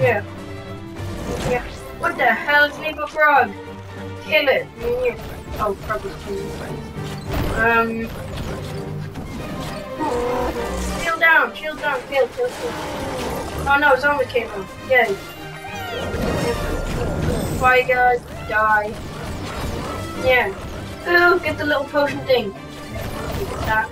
Yeah. Yeah. What the hell is Leap Frog? Kill it. Oh, probably kill it. Um. Chill down, Chill down, kill, kill, kill. Oh no, zombie came on. Yay. Bye guys, die. Yeah. Ooh, get the little potion thing. Get that.